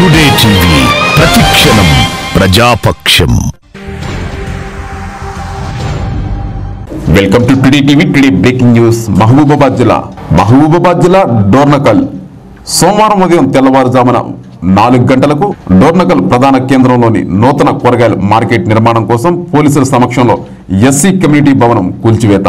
TV ప్రతిక్షణం ప్రజాపక్షం welcome to today TV today breaking news Mahabubabad జిల్లా మహబూబాబాద్ జిల్లా డోర్నకల్ సోమవారం ఉదయం తెల్లవారుజామున నాలుగు గంటలకు డోర్నకల్ ప్రధాన కేంద్రంలోని నూతన కూరగాయల మార్కెట్ నిర్మాణం కోసం పోలీసుల సమక్షంలో ఎస్సీ కమ్యూనిటీ భవనం కూల్చివేత.